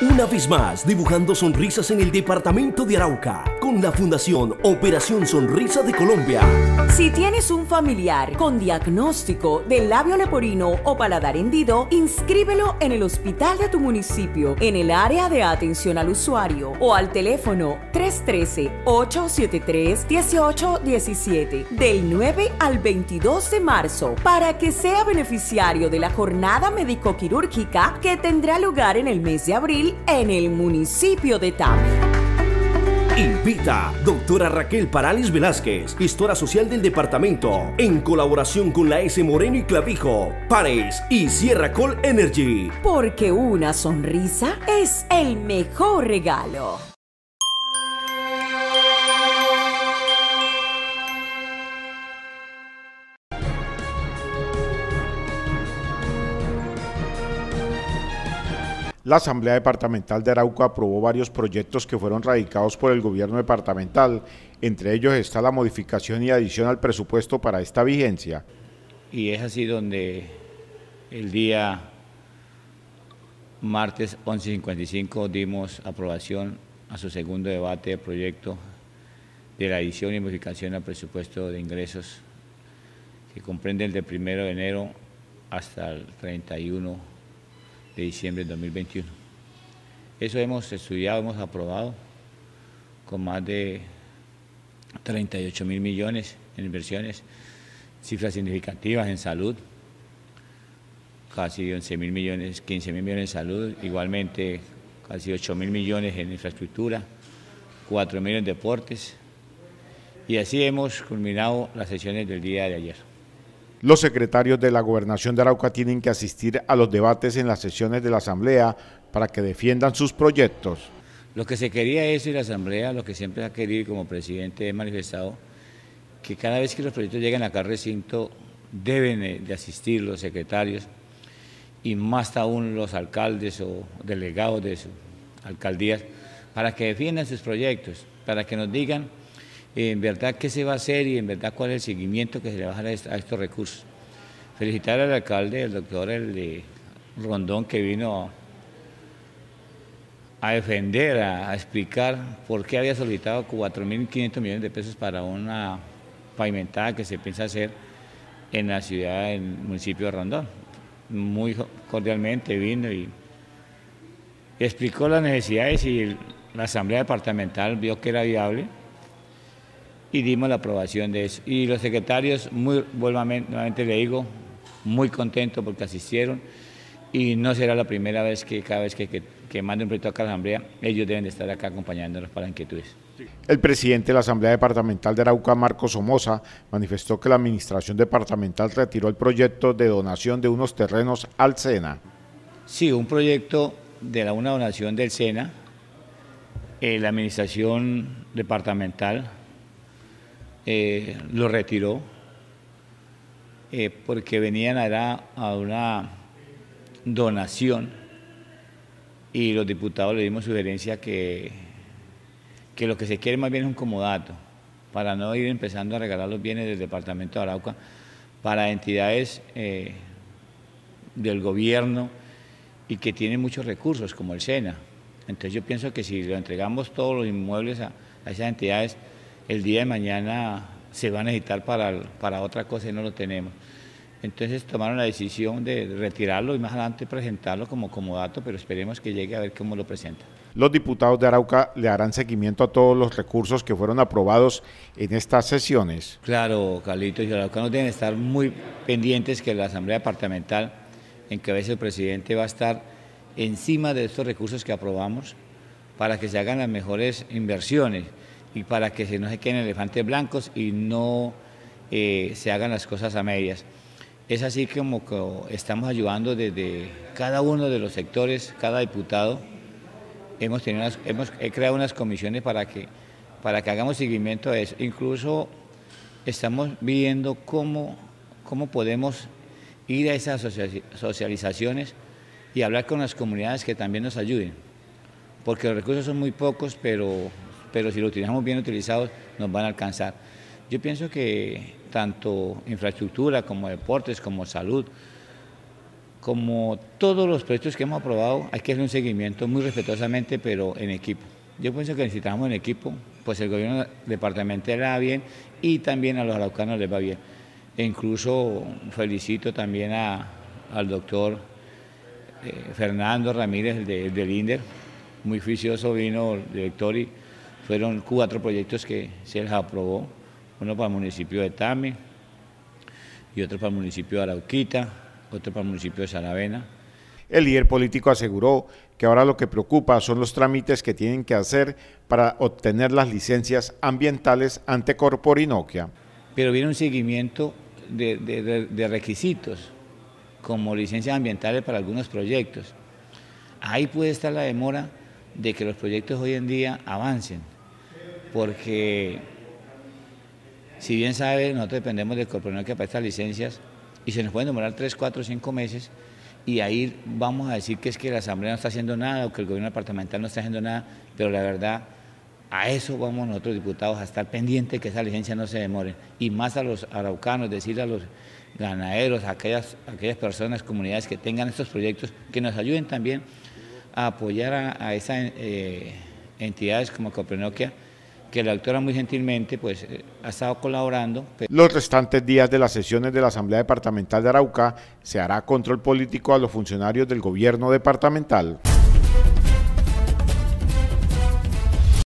Una vez más, dibujando sonrisas en el departamento de Arauca, con la Fundación Operación Sonrisa de Colombia. Si tienes un familiar con diagnóstico de labio leporino o paladar hendido, inscríbelo en el hospital de tu municipio, en el área de atención al usuario o al teléfono 313-873-1817 del 9 al 22 de marzo para que sea beneficiario de la jornada médico-quirúrgica que tendrá lugar en el mes de abril en el municipio de Tame. Invita doctora Raquel Paralis Velázquez, gestora social del departamento, en colaboración con la S. Moreno y Clavijo, Pares y Sierra Col Energy. Porque una sonrisa es el mejor regalo. La Asamblea Departamental de Arauca aprobó varios proyectos que fueron radicados por el gobierno departamental. Entre ellos está la modificación y adición al presupuesto para esta vigencia. Y es así donde el día martes 11.55 dimos aprobación a su segundo debate de proyecto de la adición y modificación al presupuesto de ingresos que comprende el de primero de enero hasta el 31 de diciembre de 2021. Eso hemos estudiado, hemos aprobado con más de 38 mil millones en inversiones, cifras significativas en salud, casi 11 mil millones, 15 mil millones en salud, igualmente casi 8 mil millones en infraestructura, 4 mil en deportes, y así hemos culminado las sesiones del día de ayer. Los secretarios de la Gobernación de Arauca tienen que asistir a los debates en las sesiones de la Asamblea para que defiendan sus proyectos. Lo que se quería eso y la Asamblea, lo que siempre ha querido como presidente he manifestado, que cada vez que los proyectos lleguen acá al recinto deben de asistir los secretarios y más aún los alcaldes o delegados de sus alcaldías para que defiendan sus proyectos, para que nos digan en verdad qué se va a hacer y en verdad cuál es el seguimiento que se le va a dar a estos recursos. Felicitar al alcalde, el doctor el Rondón, que vino a defender, a, explicar por qué había solicitado 4.500 millones de pesos para una pavimentada que se piensa hacer en la ciudad, en el municipio de Rondón. Muy cordialmente vino y explicó las necesidades y la Asamblea Departamental vio que era viable y dimos la aprobación de eso. Y los secretarios, muy, nuevamente le digo, muy contentos porque asistieron y no será la primera vez que cada vez que, que, que mande un proyecto a la Asamblea, ellos deben de estar acá acompañándonos para inquietudes. El presidente de la Asamblea Departamental de Arauca, Marcos Somoza, manifestó que la administración departamental retiró el proyecto de donación de unos terrenos al SENA. Sí, un proyecto de la, una donación del SENA, eh, la administración departamental eh, lo retiró eh, porque venían a, a una donación y los diputados le dimos sugerencia que, que lo que se quiere más bien es un comodato para no ir empezando a regalar los bienes del departamento de Arauca para entidades eh, del gobierno y que tienen muchos recursos como el SENA. Entonces yo pienso que si lo entregamos todos los inmuebles a esas entidades, el día de mañana se va a necesitar para, para otra cosa y no lo tenemos. Entonces tomaron la decisión de retirarlo y más adelante presentarlo como comodato, pero esperemos que llegue a ver cómo lo presenta. Los diputados de Arauca le harán seguimiento a todos los recursos que fueron aprobados en estas sesiones. Claro, Carlitos y Araucanos deben estar muy pendientes que la Asamblea Departamental, en que a veces el presidente va a estar encima de estos recursos que aprobamos para que se hagan las mejores inversiones y para que se no se queden elefantes blancos y no eh, se hagan las cosas a medias. Es así como que estamos ayudando desde cada uno de los sectores, cada diputado. Hemos, tenido hemos creado unas comisiones para que, para que hagamos seguimiento a eso. Incluso estamos viendo cómo, cómo podemos ir a esas socializaciones y hablar con las comunidades que también nos ayuden. Porque los recursos son muy pocos, pero pero si lo utilizamos bien utilizados nos van a alcanzar. Yo pienso que tanto infraestructura como deportes, como salud, como todos los proyectos que hemos aprobado, hay que hacer un seguimiento muy respetuosamente, pero en equipo. Yo pienso que necesitamos en equipo, pues el gobierno departamental va bien y también a los araucanos les va bien. E incluso felicito también al doctor eh, Fernando Ramírez de, del INDER, muy juicioso vino el director y fueron cuatro proyectos que se les aprobó, uno para el municipio de Tame y otro para el municipio de Arauquita, otro para el municipio de Saravena. El líder político aseguró que ahora lo que preocupa son los trámites que tienen que hacer para obtener las licencias ambientales ante Corporinoquia. Pero viene un seguimiento de, de requisitos, como licencias ambientales para algunos proyectos. Ahí puede estar la demora de que los proyectos hoy en día avancen, porque si bien sabe, nosotros dependemos del Corporinoquia para estas licencias y se nos pueden demorar 3, 4, 5 meses y ahí vamos a decir que es que la Asamblea no está haciendo nada o que el gobierno departamental no está haciendo nada, pero la verdad, a eso vamos nosotros diputados, a estar pendientes que esa licencia no se demore. Y más a los araucanos, decir a los ganaderos, a aquellas, aquellas personas, comunidades que tengan estos proyectos, que nos ayuden también a apoyar a, esas eh, entidades como Coprenoquia, que la doctora muy gentilmente pues, eh, ha estado colaborando. Los restantes días de las sesiones de la Asamblea Departamental de Arauca se hará control político a los funcionarios del gobierno departamental.